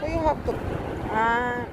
So you have to ah.